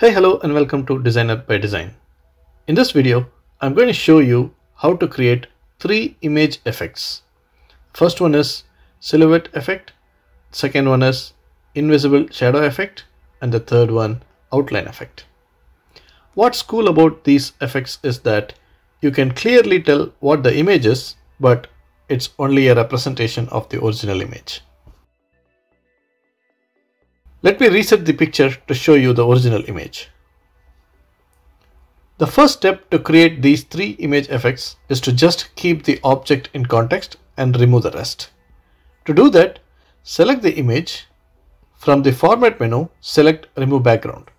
Hey hello and welcome to Dzyner by Design. In this video I'm going to show you how to create three image effects. First one is silhouette effect, second one is invisible shadow effect and the third one outline effect. What's cool about these effects is that you can clearly tell what the image is but it's only a representation of the original image. Let me reset the picture to show you the original image. The first step to create these three image effects is to just keep the object in context and remove the rest. To do that, select the image. From the format menu, select remove background.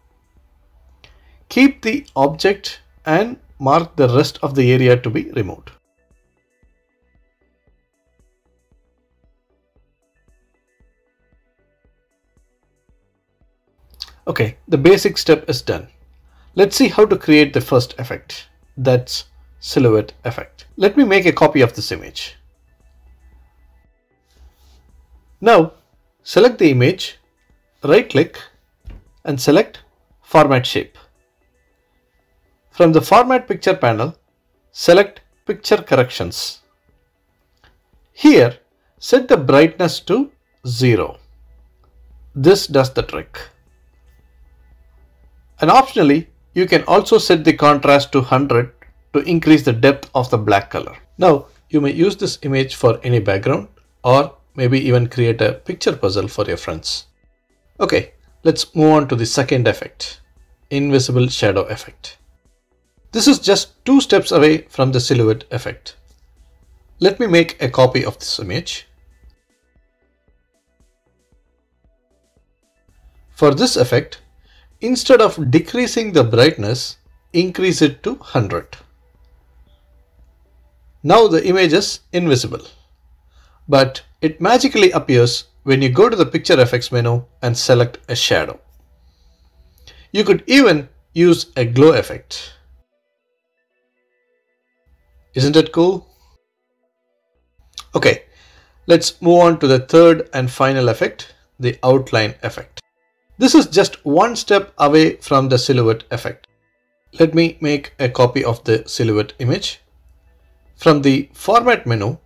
Keep the object and mark the rest of the area to be removed. Okay, the basic step is done. Let's see how to create the first effect. That's silhouette effect. Let me make a copy of this image. Now, select the image, right click and select format shape. From the format picture panel, select picture corrections. Here, set the brightness to 0. This does the trick. And optionally, you can also set the contrast to 100 to increase the depth of the black color. Now, you may use this image for any background or maybe even create a picture puzzle for your friends. Okay, let's move on to the second effect, invisible shadow effect. This is just two steps away from the silhouette effect. Let me make a copy of this image. For this effect, Instead of decreasing the brightness, increase it to 100. Now the image is invisible, but it magically appears when you go to the picture effects menu and select a shadow. You could even use a glow effect. Isn't it cool? Okay, let's move on to the third and final effect, the outline effect. This is just one step away from the silhouette effect. Let me make a copy of the silhouette image. From the format menu,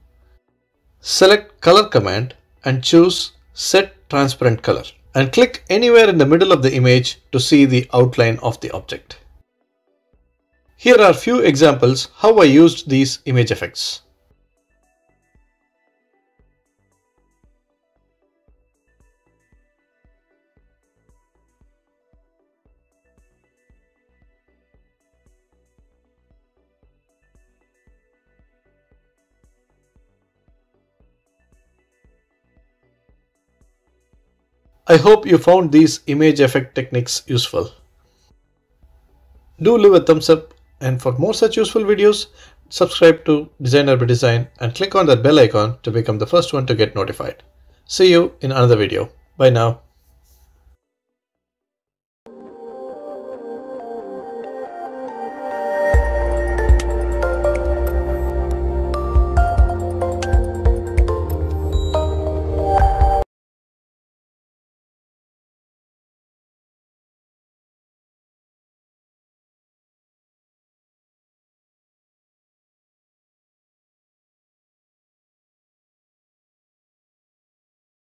select color command and choose set transparent color and click anywhere in the middle of the image to see the outline of the object. Here are few examples how I used these image effects. I hope you found these image effect techniques useful. Do leave a thumbs up and for more such useful videos, subscribe to Dzyner by Design and click on that bell icon to become the first one to get notified. See you in another video. Bye now.